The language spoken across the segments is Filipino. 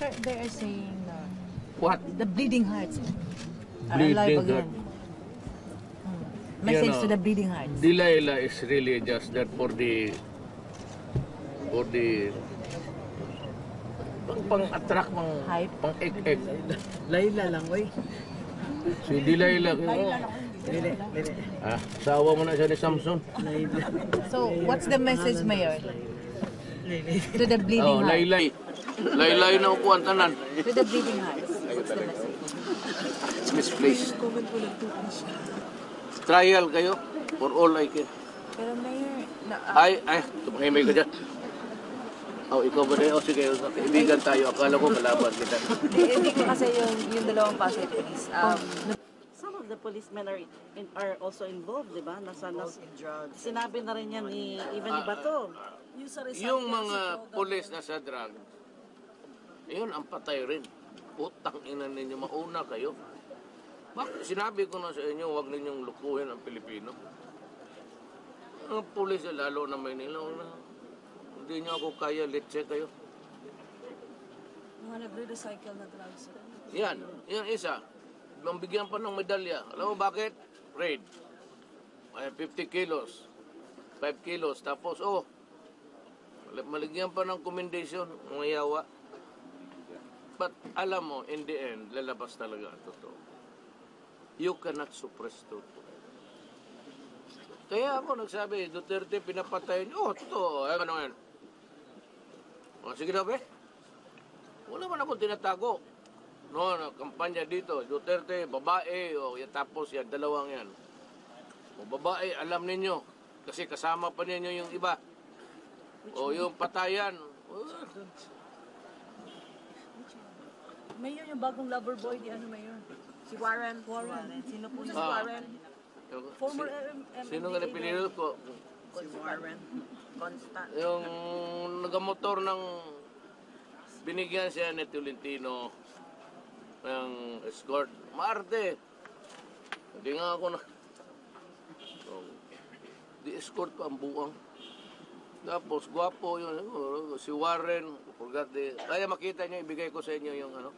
Sir, they are saying uh, What? the bleeding hearts. are Bleeding alive again. heart. Hmm. Message know, to the bleeding hearts. Delilah is really just that for the for the pang, pang attract pang Hype. pang egg egg. Layla lang, oy. Si Delilah oh. Lili, lili. Ah, sawa mo na siya ni Samson. Layla. So, what's the message, Mayor? Lili. To the bleeding Oh, hearts. laylay. Laylay na upuan tanan. To the bleeding hearts. What's the message? It's misplaced. Trial kayo for all I can. Pero Mayor, na, Ay, ay, tumahimay ka dyan. Oh, ikaw ba na? Oh, sige, kaibigan tayo. Akala ko kalaban kita. hindi ko kasi yung, yung dalawang pasay police. Um, Some of the policemen are in, are also involved, di ba? Nasa, nas, sinabi na rin yan ni even ni Bato. Yung mga pulis na sa drug, yun ang patay rin. Putang ina ninyo, mauna kayo. Bakit sinabi ko na sa inyo, huwag ninyong lukuhin ang Pilipino. Ang pulis, lalo na Maynila, na, hindi nyo ako kaya, litse kayo. Mga nagre-recycle na drugs. Yan, yan isa. Mambigyan pa ng medalya. Alam mo bakit? Raid. Ay, 50 kilos. 5 kilos. Tapos, oh, maligyan pa ng commendation. Mga yawa. But, alam mo, in the end, lalabas talaga ang totoo. You cannot suppress truth. Kaya ako nagsabi, Duterte pinapatay niyo. Oh, totoo. Ay, ano yan? O, sige na, be. Wala man akong tinatago. No, no, kampanya dito, Duterte, babae, o yan, tapos yan, dalawang yan. O babae, alam ninyo, kasi kasama pa ninyo yung iba. O yung patayan. O, Mayor, yung bagong lover boy ni ano Mayor? Si Warren. Warren. Sino po si Ah. Warren? Former si- M- M- sino nga na pinili ko? Si Warren. Constant. Yung nagamotor ng binigyan siya ni Tolentino ng escort. Marte. Hindi nga ako na... So, di escort pa ang buwang. Tapos, gwapo yun. oh, Si Warren, forgot the... Kaya makita niyo, ibigay ko sa inyo yung ano.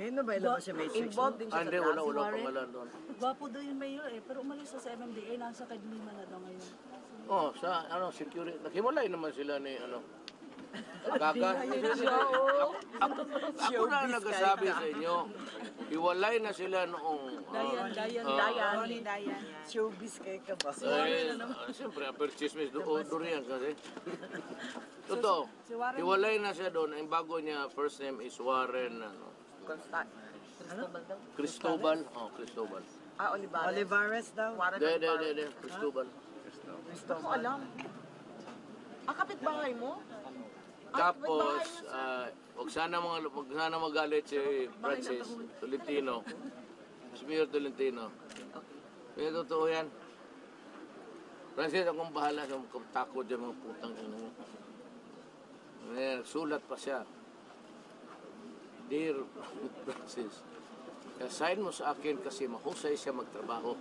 Ngayon na ba ilabas yung matrix? Involved din Ah, siya hindi, sa wala, drugs. wala pangalan doon. Gwapo daw yung Mayor eh, pero umalis sa MMDA, nasa Kadlima na daw ngayon. Oh, sa ano, security. Nakimulay naman sila ni ano. Kaka. Ako, ako na nagsasabi sa inyo. Iwalay na sila noong... ah, Dayan, Dayan, ah, Dayan. Ronnie Dayan. Showbiz kayo ka ba? Eh, ah, siyempre, upper chismis do durian kasi. Totoo. si Warren- Iwalay na siya doon. Ang bago niya, first name is Warren ano, Constant. Cristobal daw. Cristobal. Oh, Cristobal. Ah, Olivares. Olivares daw. Warren De, de, de, de, Cristobal. Ko alam. Ah, kapitbahay mo? Tapos, ah, wag sana mga wag sana magalit si Francis Tolentino. Si Mayor Tolentino. Kaya totoo yan. Francis, akong bahala sa mga takot dyan mga putang ina mo. Eh, sulat pa siya. Dear Francis, sign mo sa akin kasi mahusay siya magtrabaho.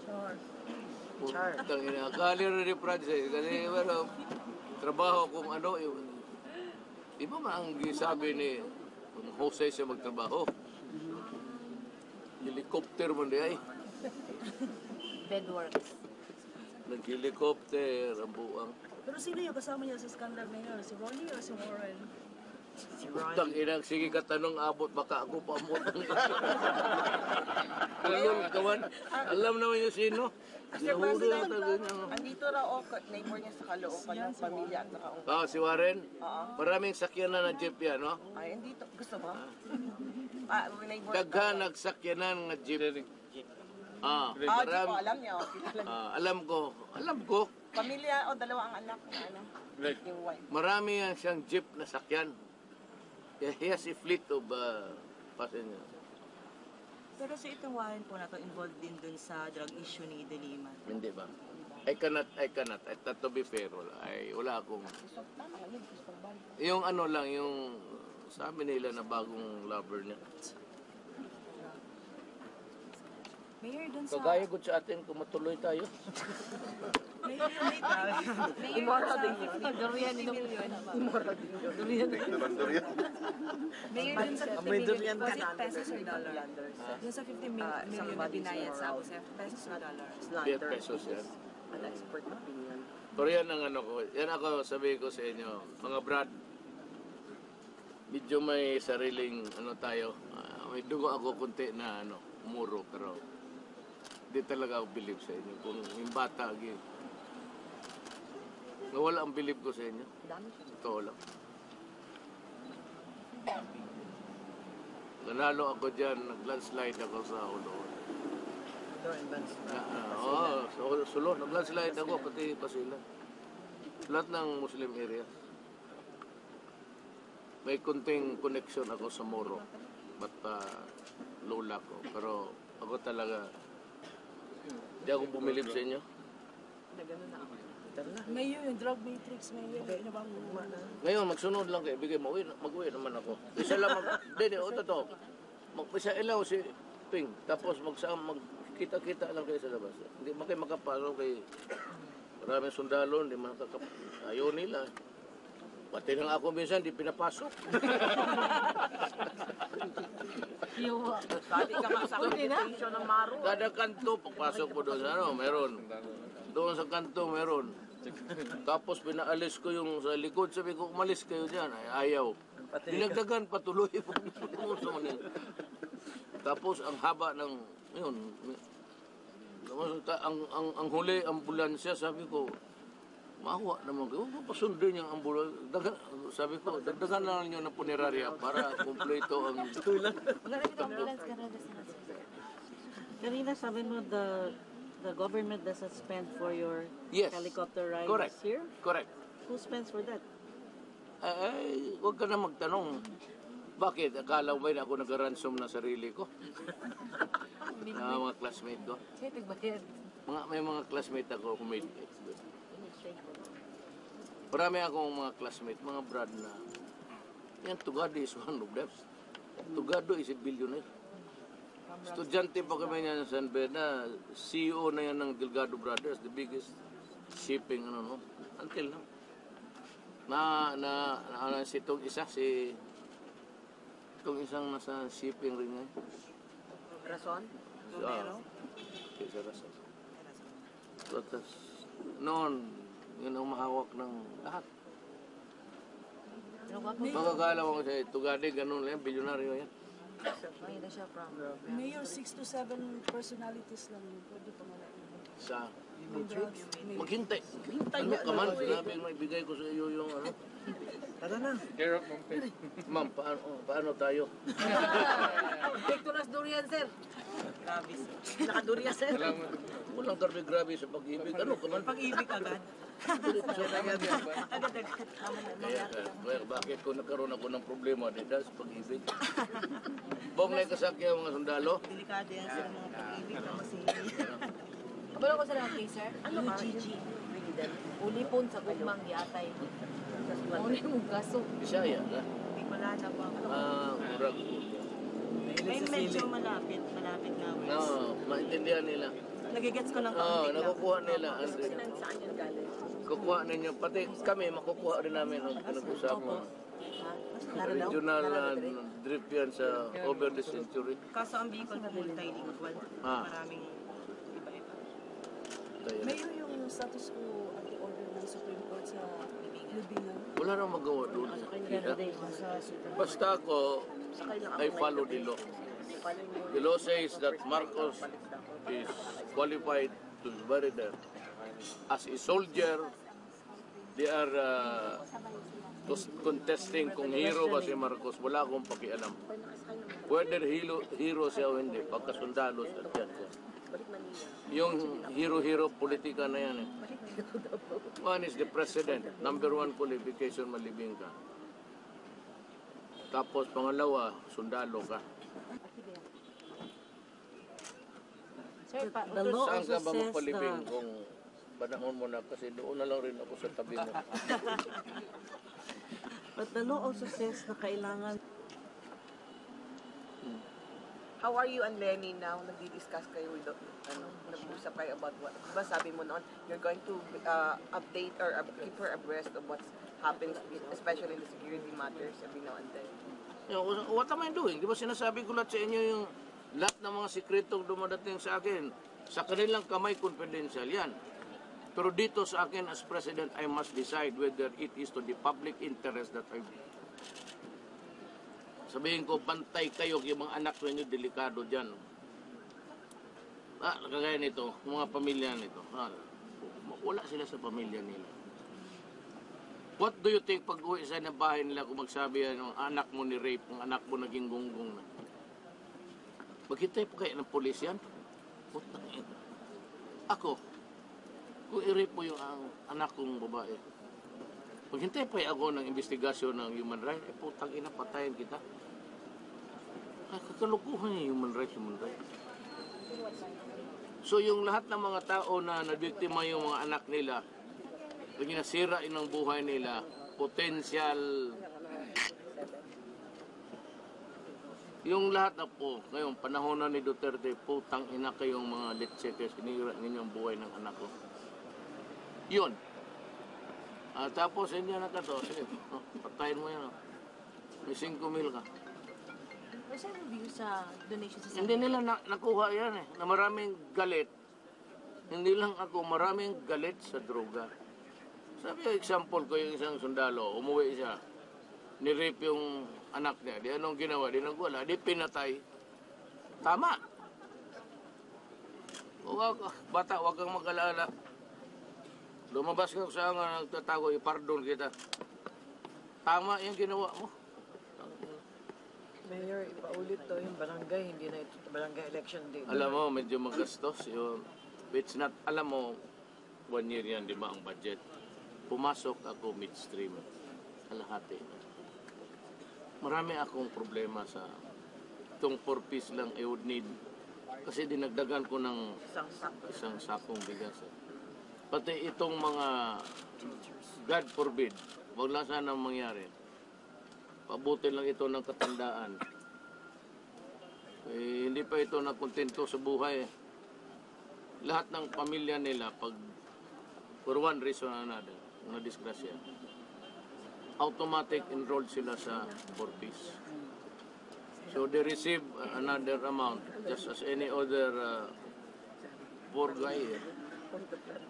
Putang ina. Kali rin ni Francis. Kasi, well, trabaho kung ano, yung Di ba man ang sabi ni Jose siya magtrabaho? Helicopter man di ay. bedworks. Nag-helicopter ang buang. Pero sino yung kasama niya sa scandal Mayor? Si Ronnie or si Warren? Tang inang sige ka tanong abot baka ako pa mo. Ganun kawan. Alam naman yung sino. Nahuli lang talaga niya. Andito raw o neighbor niya sa Caloocan yung pamilya at saka ang... Ah, si Warren. Maraming sakyan na ng jeep yan, no? Ay, andito. Gusto mo? Ah, neighbor. Daghan nagsakyanan nga jeep. Ah, Ah, di ko marami. alam niya. oh. Kilala niya. Ah, alam ko. Alam ko. Pamilya o dalawa ang anak na ano. Yung wife. Marami yan siyang jeep na sakyan. He has a fleet of uh, passengers. Pero sa itong Warren po na to, involved din dun sa drug issue ni Delima. Hindi ba? I cannot, I cannot. I, to be fair, wala, ay, wala akong... Yung ano lang, yung sabi nila na bagong lover niya. Mayor, dun sa... Kagaya ko sa atin kung matuloy tayo. Mayor, Mayor, Immoral sa din yun. 50 Durian din million. Immoral din yun. Durian Mayor, dun sa 50 May million, durian was it na. pesos or dollar? Dun sa 50 mil- Ah, million na binayad sa AUSF, pesos or dollar? 10 pesos yan. An expert opinion. Pero yan ang ano ko. Yan ako sabi ko sa inyo. Mga brad, medyo may sariling ano tayo. ah, may dugo ako kunti na ano, muro. Pero di talaga ako believe sa inyo. Kung yung bata, agi, nawala ang believe ko sa inyo. Totoo lang. Nanalo ako dyan, nag-landslide ako sa ulo. Ito, and that's Ah, Oo, so, sulod. Nag-landslide ako, pati pa sila. Lahat ng Muslim area. May kunting connection ako sa Moro. But uh, lola ko. Pero ako talaga, hindi ako bumilib sa inyo. Mayor, yung drug matrix, Mayor, ano bang Ngayon, magsunod lang kayo. Bigay mo, uwi, mag-uwi naman ako. Isa lang mag... Hindi, o totoo. Mag-isa ilaw si Ping. Tapos magsama, magkita-kita lang kayo sa labas. Hindi man kayo kay maraming sundalo, hindi man kakap... Ayaw nila. Pati lang ako minsan, di pinapasok. Sabi ka pa sa ng Maro. Kada kanto, pagpasok mo doon sa ano, meron. Doon sa kanto, meron. Tapos pinaalis ko yung sa likod, sabi ko, umalis kayo dyan. Ay, ayaw. Dinagdagan, patuloy. Nila. Tapos ang haba ng, yun, ang, ang, ang huli, ambulansya, sabi ko, mawa naman kayo, huwag mo pasundin yung ambulansya. Dagan, sabi ko, dagdagan na lang nyo ng punerarya para kumpleto ang Kanina sabi mo the the government doesn't spend for your Yes. helicopter rides Correct. here. Correct. Who spends for that? Ay, huwag ka na magtanong. Bakit? Akala mo ba na ako nag-ransom na sarili ko? na mga classmate ko. Mga, may mga classmate ako it. Marami akong mga classmate, mga brad na yan, Tugado is one of them. Tugado is a billionaire. Estudyante pa kami niyan sa San Beda, CEO na yan ng Delgado Brothers, the biggest shipping, ano, no? Until now. Na, na, na, ano, si itong isa, si, itong isang nasa shipping rin ngayon. Rason? Ah, Isa Rason. Tapos, noon, yun ang mahawak ng lahat. Magkakala mo siya, Tugade, ganun lang, bilyonaryo yan. Ngayon na siya from... Mayor, 6 to 7 personalities lang yun. Pwede pa nga Sa drugs. maghintay. Ano ka man, sinabi mo, ibigay ko sa iyo yung ano. Tara na. Ma'am, paano, paano tayo? Take to sir. Grabe. Nakadurya sir. Walang karbe grabe sa pag-ibig. Ano ka man? Pag-ibig agad. Agad-agad. Kaya, kaya bakit ko nagkaroon ako ng problema din dahil sa pag-ibig? Bong na kasakya mga sundalo. Delikado yan sa mga pag-ibig na kasi Kabalo ko sa mga taser. Ano ka? Ulipon sa gugmang giatay. Ano yung gaso? Bisaya ka. hindi wala na po. Ah, murag. Ay, medyo malapit, malapit nga. No, maintindihan nila. Nagigets ko ng Oo, kaunti lang. nakukuha nila. Kukuha ninyo. Pati kami, makukuha rin namin ang pinag-usapan. Regional uh, drip yan sa over the century. Kaso ang Bicol multilingual. Ah. Maraming iba-iba. Mayor, yung status quo at the order ng Supreme Court sa. Wala nang magawa doon. Kita? Basta ako, I follow the law. The law says that Marcos is qualified to be buried there. As a soldier, they are uh, contesting kung hero ba si Marcos. Wala akong pakialam. Whether hero, hero siya o hindi, pagkasundalo siya dyan siya. Yung hero-hero politika na yan eh. One is the president. Number one qualification, malibing ka. Tapos pangalawa, sundalo ka. Sir, pa, The law Saan also ka ba says magpalibing na kung panahon mo na kasi doon na lang rin ako sa tabi mo. but the law also says na kailangan How are you and Lenny now? Nagdi-discuss kayo with, ano, nag-usap kayo about what? Diba sabi mo noon, you're going to uh, update or uh, keep her abreast of what's happens, especially in the security matters every now and then. You what am I doing? Di ba sinasabi ko lahat sa inyo yung lahat ng mga sikretong dumadating sa akin, sa kanilang kamay confidential yan. Pero dito sa akin as president, I must decide whether it is to the public interest that I Sabihin ko, bantay kayo, yung mga anak ninyo, delikado dyan. Ah, kagaya nito, mga pamilya nito. Ah, wala sila sa pamilya nila. What do you think pag uwi sa ng bahay nila kung magsabi yan, yung anak mo ni rape, ang anak mo naging gunggong na? Maghintay pa kayo ng polis yan? Putang ina. Ako, kung i-rape mo yung ang anak kong babae, maghintay pa ako ng investigasyon ng human rights, eh putang ina, patayin kita. Ay, kakalukuhan yung human rights, human rights. So yung lahat ng mga tao na nabiktima yung mga anak nila, pag nasira yung buhay nila, potential yung lahat na po, ngayon, panahon na ni Duterte, putang ina kayong mga letsekes, sinira ninyo ang buhay ng anak ko. Yun. Ah, tapos, hindi na ka to. Sige, oh, patayin mo yan. Oh. May 5 mil ka. What's your view sa donation sa Hindi nila na, nakuha yan eh, na maraming galit. Hindi lang ako, maraming galit sa droga. Sabi ko, example ko yung isang sundalo, umuwi siya, nirape yung anak niya, di anong ginawa, di nagwala, di pinatay. Tama. Huwag, bata, huwag kang mag-alala. Lumabas ka sa nga nagtatago, ipardon kita. Tama yung ginawa mo. Mayor, ipaulit to yung barangay, hindi na ito barangay election day. Alam mo, medyo magastos yung it's not, alam mo, one year yan, di ba, ang budget. Pumasok ako midstream, kalahati. Marami akong problema sa itong 4 piece lang I would need. Kasi dinagdagan ko ng Isang sakto. isang sakong bigas. eh. Pati itong mga, God forbid, wag lang sana mangyari. Pabuti lang ito ng katandaan. Eh, hindi pa ito nakontento sa buhay. Lahat ng pamilya nila, pag for one reason or another, na disgrasya, automatic enrolled sila sa 4 piece. So they receive another amount, just as any other uh, poor guy. eh.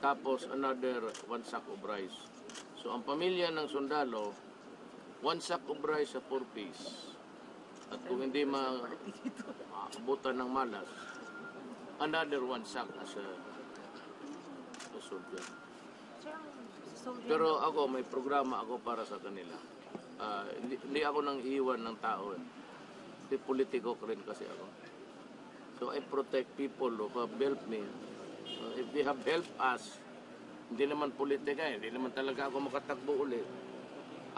Tapos another one sack of rice. So ang pamilya ng sundalo, one sack of rice sa 4 piece. At kung hindi ma maabutan ng malas, another one sack as a, a soldier. So, Pero ako, may programa ako para sa kanila. Ah, hindi, hindi ako nang iwan ng tao. Eh. Hindi politiko ko rin kasi ako. So I protect people who have helped me. Uh, if they have helped us, hindi naman politika eh. Hindi naman talaga ako makatakbo ulit.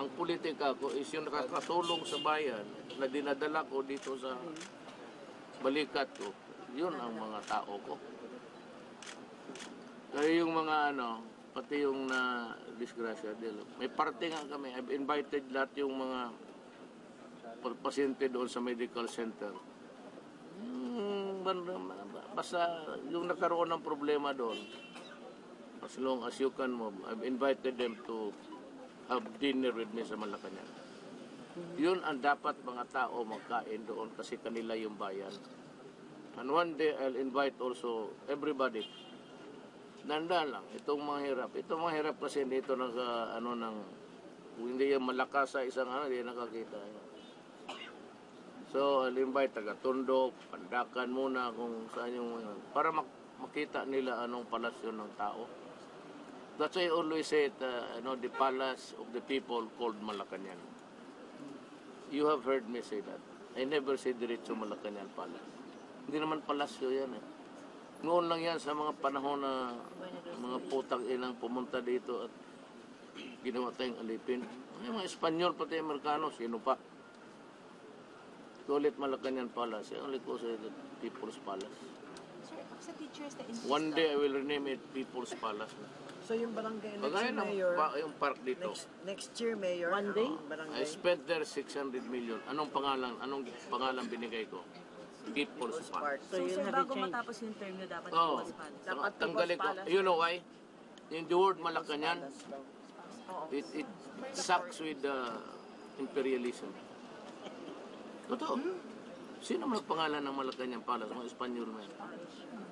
Ang politika ko is yung nakakatulong sa bayan na dinadala ko dito sa balikat ko. Yun ang mga tao ko. Kaya yung mga ano, pati yung na disgrasya dilo. May parte nga kami. I've invited lahat yung mga pa- pasyente doon sa medical center. Hmm, basta yung nagkaroon ng problema doon, as long as you can move, I've invited them to have dinner with me sa Malacanang. Yun ang dapat mga tao magkain doon kasi kanila yung bayan. And one day I'll invite also everybody Nanda lang, itong mga hirap. Itong mga hirap kasi dito naka, ano, ng, hindi yan malakas sa isang ano, hindi nakakita. yan. So, I'll invite taga Tondo, Pandakan muna kung saan yung, para mak- makita nila anong palasyon ng tao. That's why I always say, it, uh, you know, the palace of the people called Malacanang. You have heard me say that. I never say diretso Malacanang Palace. Hindi naman palasyo yan eh. Noon lang yan sa mga panahon na mga putang inang pumunta dito at ginawa tayong alipin. Yung mga Espanyol, pati Amerikano, sino pa? Ulit Malacanang Palace. Yung ulit ko sa People's Palace. Sir, sa teachers na One day I will rename it People's Palace. So yung barangay election, ng Mayor, pa, yung park dito. next, next year, Mayor, One day? ano, I barangay, spent there 600 million. Anong pangalan? Anong pangalan binigay ko? People's Palace. So So, you'll sir, have bago matapos yung term nyo, dapat. People's Palace. Dapat Tanggalin ko. You know why? Yung the word Malacanang, it, it sucks with the imperialism. Totoo. Sino man pangalan ng Malacanang Palace? Mga Espanyol man.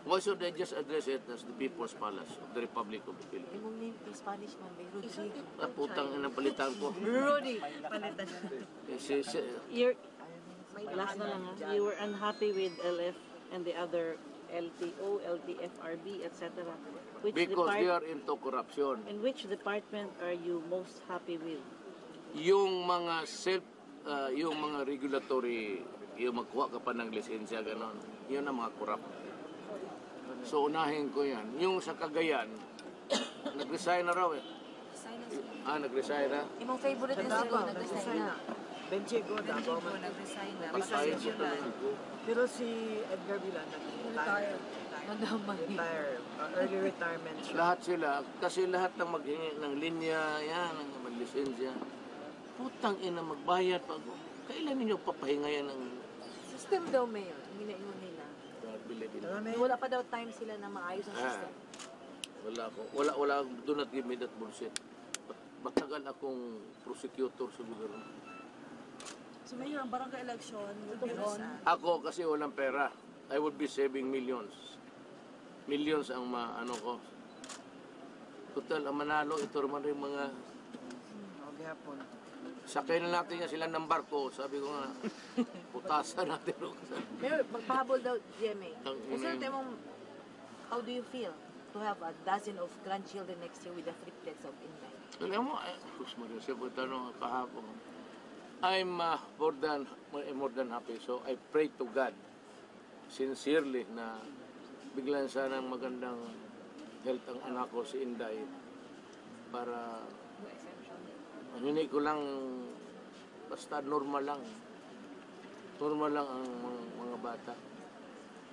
Why should they just address it as the People's Palace of the Republic of the Philippines? Yung name in Spanish man, may Rodrigo. Ah, putang ina palitan ko. Rudy. Eh, si, si, You're, last na lang ha, you were unhappy with LF and the other LTO, LTFRB, etc. Which because they are into corruption. in which department are you most happy with? Yung mga self, ah, yung mga regulatory, yung magkuha ka pa ng lisensya, ganon, yun ang mga corrupt. So unahin ko yan. Yung sa Cagayan, nag-resign na raw eh. Ah, nag-resign na? Imong favorite is Sigo, nag-resign na. Benchego, Davao man. nag-resign na. Patayin ko tuloy ko. Pero si Edgar Villan, nag-retire. Retire. Uh, early retirement siya. Lahat sila, kasi lahat ng maghingi ng linya, yan, ng mga lisensya. Putang ina, magbayad pa ako. Kailan ninyo papahinga yan ng System daw, Mayor. Minaingon nila. Bili-bili? Marami. Wala pa daw time sila na maayos ang Ah, system. wala ako. Wala, wala. Do not give me that bullshit. Mat- Matagal akong prosecutor sa gobyerno. So Mayor, ang barangay election will be on Ako kasi walang pera. I would be saving millions. Millions ang ma, ano ko. Total, ang manalo, ito naman rin mga O, gihapon. Sakay na natin yan sila ng barko. Sabi ko nga, putasan natin. Mayor, magpahabol daw, GMA. Ang Kung ina- sino tayo mong, how do you feel to have a dozen of grandchildren next year with the triplets of Inday? Alam mo, ay, Sus Maria, siya po tanong kahapon. I'm uh, more than more than happy. So I pray to God sincerely na biglan sana ng magandang health ang anak ko si Inday para ang hini ko lang basta normal lang. Normal lang ang mga, mga bata.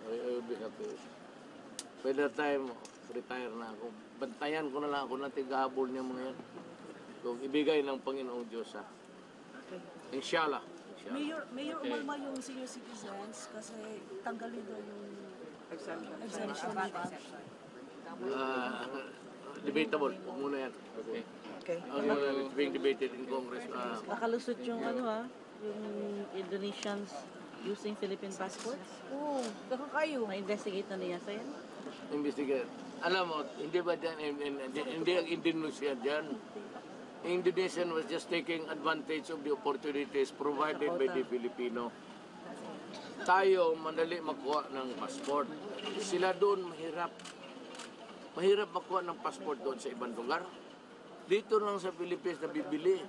I, I will be happy by the time retire na ako. Bantayan ko na lang ako ng tigahabol niya mga yan. Kung ibigay ng Panginoong Diyos ha Inshallah Inshallah. Mayor, Mayor umalma yung senior citizens kasi tanggalin daw yung Exemption. exemption. Nila. Ah, debatable. Huwag muna yan. Okay Okay. Uh, it's being debated in Congress ah, Nakalusot yung ano ha, yung Indonesians using Philippine passports. Oo, oh, kayo. Na-investigate na niya sa yan. investigate. Alam mo, hindi ba dyan, hindi, hindi ang Indonesia dyan. Indonesian was just taking advantage of the opportunities provided by the Filipino. Tayo, madali makuha ng passport. Sila doon, mahirap. Mahirap makuha ng passport doon sa ibang lugar. Dito lang sa Philippines na bibili,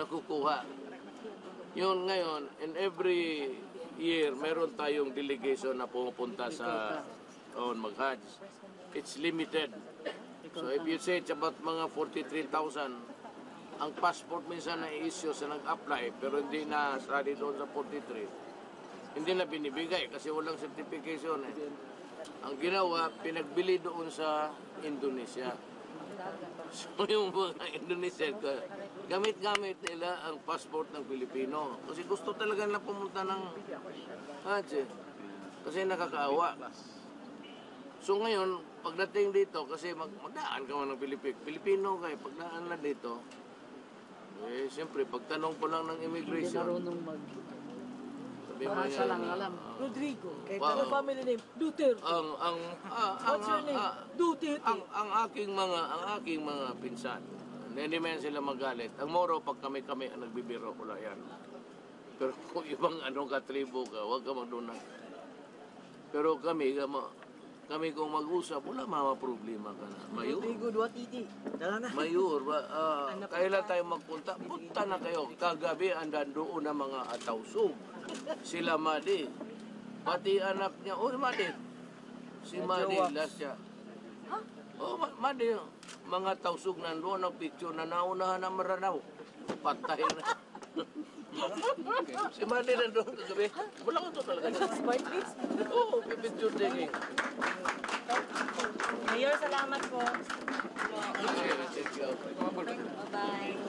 nakukuha. Yun ngayon, in every year, meron tayong delegation na pumupunta sa on mag-Hajj. It's limited. So if you say it's about mga 43,000, ang passport minsan na i-issue sa nag-apply pero hindi na study doon sa 43, hindi na binibigay kasi walang certification eh. Ang ginawa, pinagbili doon sa Indonesia. So yung mga Indonesian, gamit-gamit nila ang passport ng Pilipino. Kasi gusto talaga na pumunta ng Hajj eh. Kasi nakakaawa. So ngayon, pagdating dito, kasi mag magdaan ka man ng Pilipino, Pilipino kayo, pagdaan na dito, eh, siyempre, pagtanong pa lang ng immigration, Marunong mag... sabi mo niya, lang alam. Rodrigo. wow, Family name, Duterte. ang, ang, ah, ang, What's your name? ah, Duterte. ang, ang aking mga, ang aking mga pinsan, hindi man sila magalit. Ang moro, pag kami-kami ang nagbibiro, wala yan. Pero kung ibang anong katribo ka, huwag ka magdunang. Pero kami, kamo- kami kung mag-usap, wala mga problema ka na. Mayor, Rodrigo Duatiti. Dala na. mayor, ah, kailan tayo magpunta? Punta na kayo. Kagabi, andan doon na mga atawsog. Sila Madi. Pati anak niya, oh Madi. Si Madi, last siya. Oh, Ma- Madi, mga tawsog nandoon ang picture na naunahan ng maranaw. Patay na. si Madi nandoon kagabi. Wala ko to talaga. Oo, oh, picture taking. Mayor, salamat po. Bye-bye.